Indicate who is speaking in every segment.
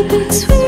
Speaker 1: a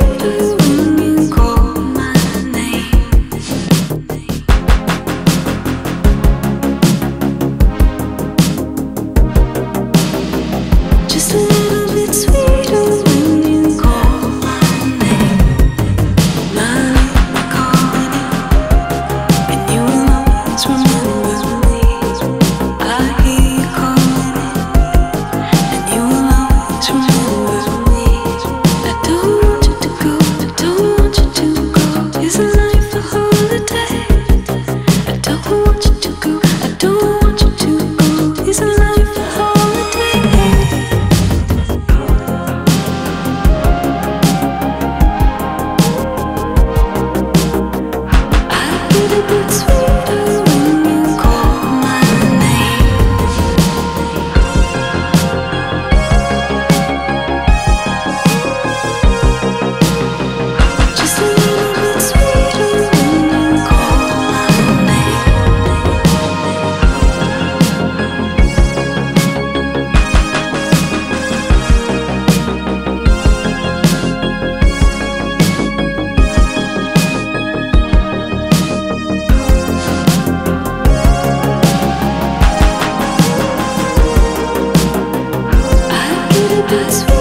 Speaker 1: I